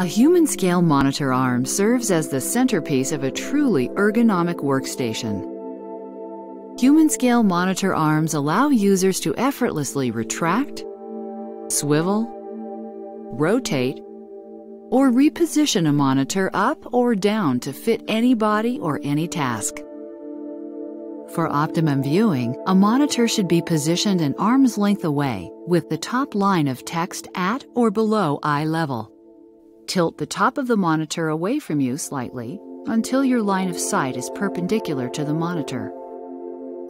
A Humanscale monitor arm serves as the centerpiece of a truly ergonomic workstation. Humanscale monitor arms allow users to effortlessly retract, swivel, rotate, or reposition a monitor up or down to fit any body or any task. For optimum viewing, a monitor should be positioned an arm's length away with the top line of text at or below eye level. Tilt the top of the monitor away from you slightly until your line of sight is perpendicular to the monitor.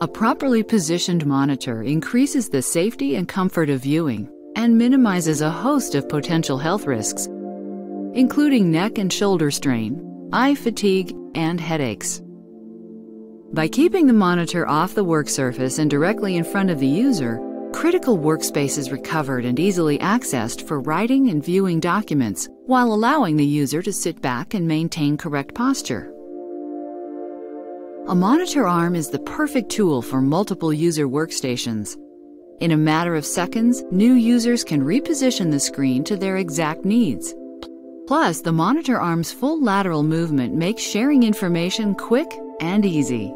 A properly positioned monitor increases the safety and comfort of viewing and minimizes a host of potential health risks, including neck and shoulder strain, eye fatigue, and headaches. By keeping the monitor off the work surface and directly in front of the user, critical workspace is recovered and easily accessed for writing and viewing documents while allowing the user to sit back and maintain correct posture. A monitor arm is the perfect tool for multiple user workstations. In a matter of seconds, new users can reposition the screen to their exact needs. Plus, the monitor arm's full lateral movement makes sharing information quick and easy.